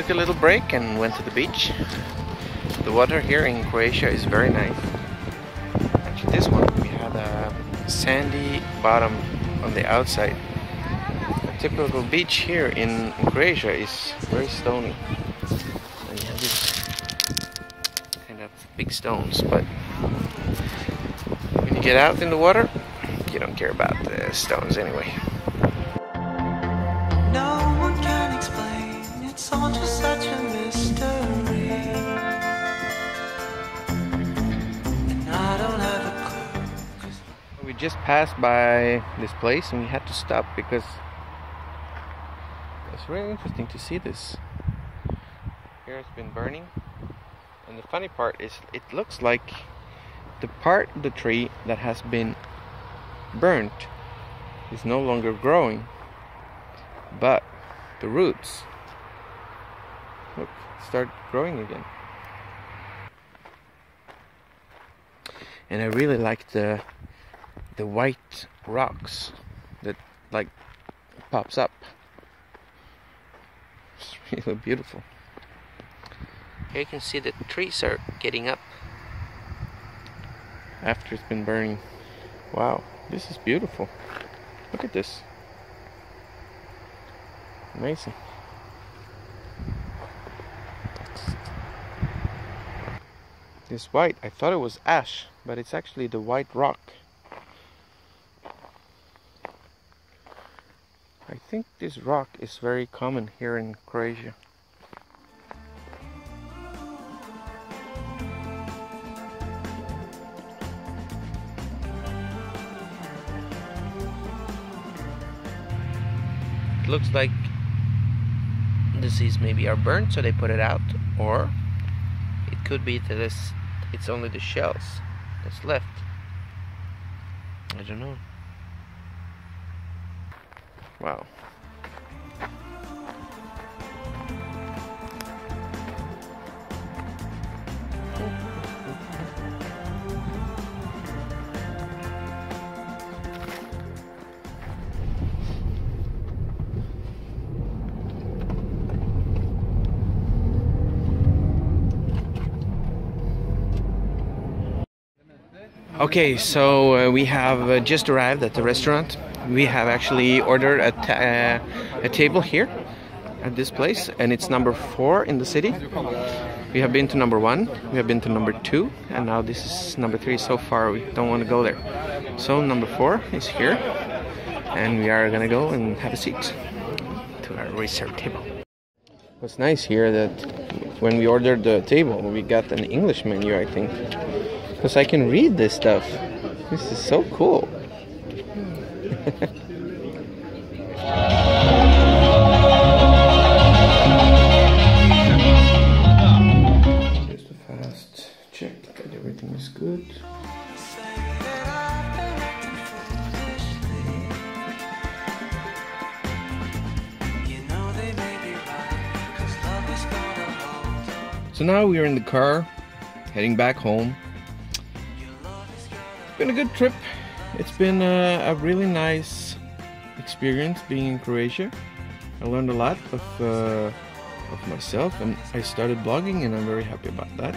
took a little break and went to the beach. The water here in Croatia is very nice. Actually this one we had a sandy bottom on the outside. A typical beach here in, Croatia is very stony. And you have these kind of big stones but get out in the water, you don't care about the stones anyway. No one can explain, it's all just such a mystery. And I don't have a clue. 'cause We just passed by this place and we had to stop because it's really interesting to see this. Here it's been burning, and the funny part is it looks like the part of the tree that has been burnt is no longer growing, but the roots look start growing again. And I really like the the white rocks that like pops up. It's really beautiful. Here you can see the trees are getting up after it's been burning. Wow, this is beautiful. Look at this. Amazing. This white, I thought it was ash, but it's actually the white rock. I think this rock is very common here in Croatia. Looks like the seeds maybe are burnt, so they put it out, or it could be that this it's only the shells that's left. I don't know. Wow. Okay, so uh, we have uh, just arrived at the restaurant. We have actually ordered a, ta- uh, a table here at this place, and it's number four in the city. We have been to number one, we have been to number two, and now this is number three. So far, we don't want to go there. So, number four is here, and we are gonna go and have a seat to our reserved table. What's nice here that when we ordered the table, we got an English menu, I think. Because I can read this stuff. This is so cool. Just a fast check that everything is good. say that I've been acting foolishly. You know they may be right, 'cause love is gonna hold on. So now we are in the car, heading back home. Been a good trip. It's been a, a really nice experience being in Croatia. I learned a lot of uh, of myself, and I started blogging, and I'm very happy about that.